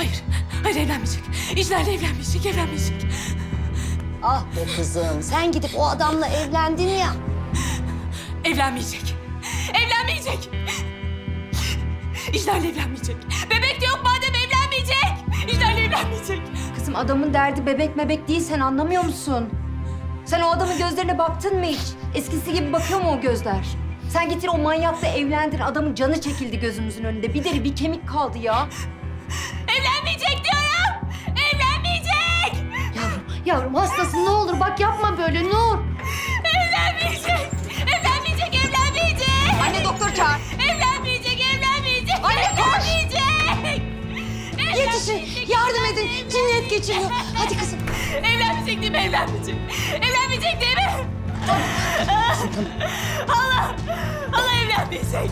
Hayır, hayır evlenmeyecek. İclal'le evlenmeyecek, evlenmeyecek. Ah be kızım sen gidip o adamla evlendin ya. Evlenmeyecek. Evlenmeyecek. İclal'le evlenmeyecek. Bebek de yok madem evlenmeyecek. İclal'le evlenmeyecek. Kızım adamın derdi bebek mebek değil sen anlamıyor musun? Sen o adamın gözlerine baktın mı hiç? Eskisi gibi bakıyor mu o gözler? Sen getir o manyakla evlendir. Adamın canı çekildi gözümüzün önünde. Bir deri bir kemik kaldı ya. Evlenmeyecek diyorum. Evlenmeyecek. Yavrum, yavrum hastasın ne olur bak yapma böyle Nur. Evlenmeyecek. Evlenmeyecek, evlenmeyecek. Anne doktor çağır. Evlenmeyecek, evlenmeyecek. Anne, koş. Evlenmeyecek. Yetişin yardım edin. Cinnet geçiriyor. Hadi kızım. Evlenmeyecek değil mi? Evlenmeyecek. Evlenmeyecek değil mi? Allah! Allah evlenmeyecek.